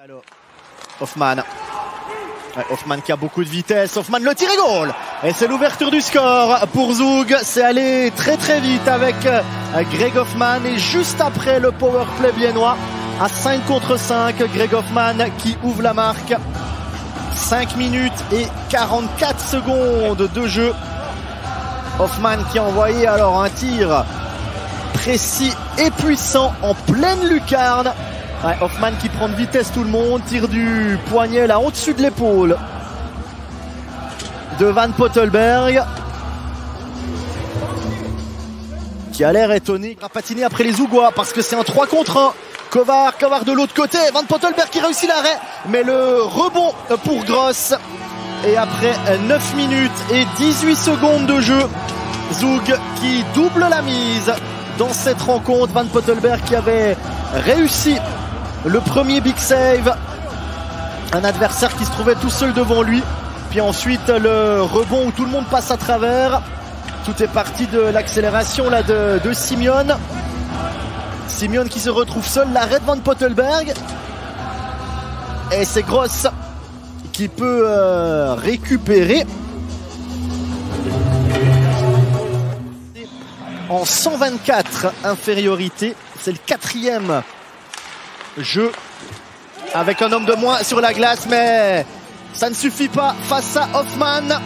Alors, Hoffman. Hoffman qui a beaucoup de vitesse. Hoffman le tir et goal. Et c'est l'ouverture du score pour Zoug. C'est allé très très vite avec euh, Greg Hoffman. Et juste après le power play biennois à 5 contre 5. Greg Hoffman qui ouvre la marque. 5 minutes et 44 secondes de jeu. Hoffman qui a envoyé alors un tir précis et puissant en pleine lucarne. Ouais, Hoffman qui prend de vitesse tout le monde, tire du poignet là au-dessus de l'épaule de Van Pottelberg. Qui a l'air étonné, il patiner après les Ougois parce que c'est un 3 contre 1. Kovar, Kovar de l'autre côté, Van Pottelberg qui réussit l'arrêt, mais le rebond pour Gross. Et après 9 minutes et 18 secondes de jeu, Zoug qui double la mise dans cette rencontre. Van Pottelberg qui avait réussi le premier big save. Un adversaire qui se trouvait tout seul devant lui. Puis ensuite le rebond où tout le monde passe à travers. Tout est parti de l'accélération de, de Simeon. Simeon qui se retrouve seul. L'arrêt de Van Pottelberg. Et c'est Gross qui peut euh, récupérer. En 124 infériorité. C'est le quatrième jeu avec un homme de moins sur la glace, mais ça ne suffit pas face à Hoffman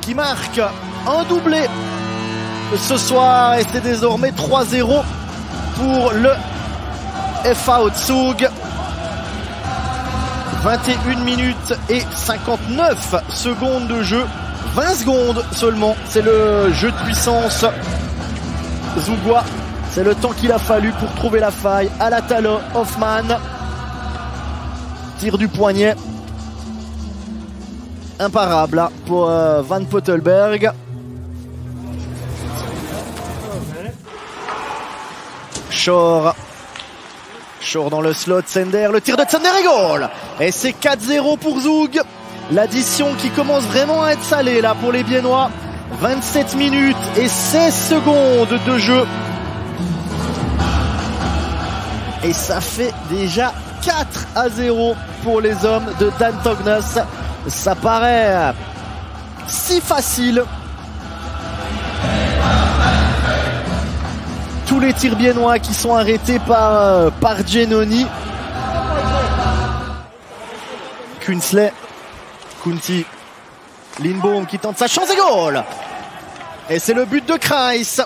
qui marque un doublé ce soir et c'est désormais 3-0 pour le FA Zug. 21 minutes et 59 secondes de jeu. 20 secondes seulement. C'est le jeu de puissance Zougois c'est le temps qu'il a fallu pour trouver la faille. À la Talo, Hoffman. Tire du poignet. Imparable là, pour euh, Van Pottelberg. Shore. Shore dans le slot. Sender. Le tir de Sender et goal. Et c'est 4-0 pour Zoug. L'addition qui commence vraiment à être salée là pour les Biennois. 27 minutes et 16 secondes de jeu. Et ça fait déjà 4 à 0 pour les hommes de Dan Tognos. Ça paraît si facile. Tous les tirs biennois qui sont arrêtés par, par Genoni. Kunsley, Kunti, Lindbaum qui tente sa chance et goal. Et c'est le but de Kreis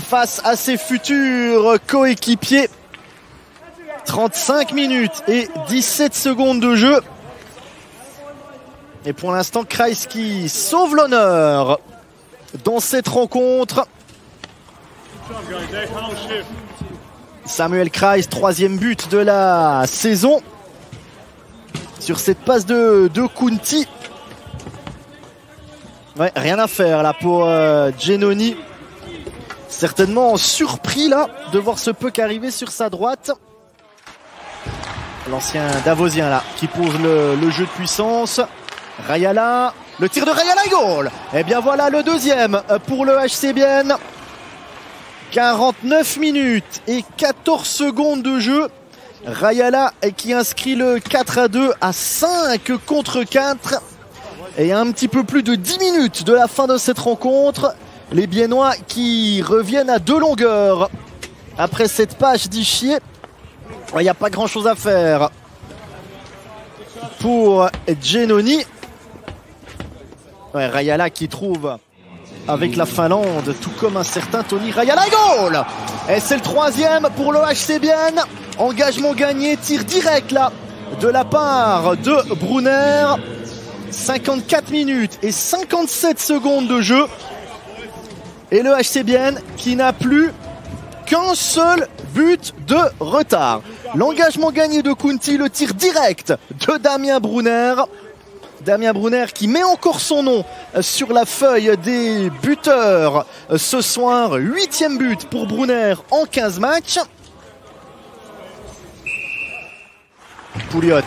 face à ses futurs coéquipiers. 35 minutes et 17 secondes de jeu. Et pour l'instant, Kreis qui sauve l'honneur dans cette rencontre. Samuel Kreis, troisième but de la saison. Sur cette passe de, de Kunti. Ouais, rien à faire là pour euh, Genoni. Certainement surpris de voir ce peu qu'arriver sur sa droite. L'ancien Davosien là qui pose le, jeu de puissance. Rayala, le tir de Rayala et goal. Et bien voilà le deuxième pour le HCBN. 49 minutes et 14 secondes de jeu. Rayala qui inscrit le 4 à 2 à 5 contre 4. Et un petit peu plus de 10 minutes de la fin de cette rencontre. Les Biennois qui reviennent à deux longueurs après cette page d'Ichier. Il n'y a pas grand chose à faire pour Genoni. Rayala qui trouve avec la Finlande, tout comme un certain Tony Rayala goal Et c'est le troisième pour le HCBN. Engagement gagné, tir direct là de la part de Brunner. 54 minutes et 57 secondes de jeu. Et le HCBN qui n'a plus qu'un seul but de retard. L'engagement gagné de Kunti, le tir direct de Damien Brunner. Damien Brunner qui met encore son nom sur la feuille des buteurs ce soir. Huitième but pour Brunner en 15 matchs. Pouliot.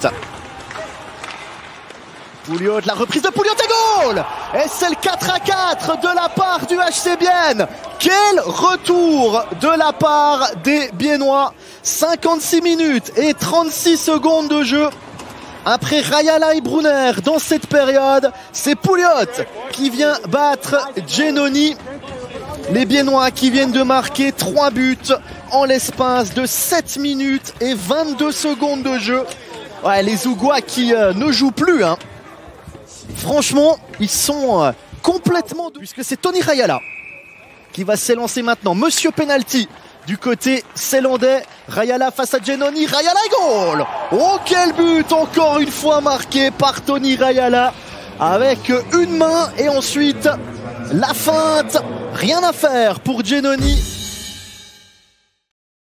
Pouliot, la reprise de Pouliot et goal Et c'est le 4 à 4 de la part du HCBN. Quel retour de la part des Biennois. 56 minutes et 36 secondes de jeu après Rayala et Brunner dans cette période. C'est Pouliot qui vient battre Genoni. Les Biennois qui viennent de marquer 3 buts en l'espace de 7 minutes et 22 secondes de jeu. Ouais, les Ougois qui euh, ne jouent plus. Hein. Franchement, ils sont euh, complètement... Puisque c'est Tony Rayala qui va s'élancer maintenant. Monsieur Penalty du côté célandais. Rayala face à Genoni. Rayala goal Oh quel but Encore une fois marqué par Tony Rayala avec une main et ensuite la feinte. Rien à faire pour Genoni.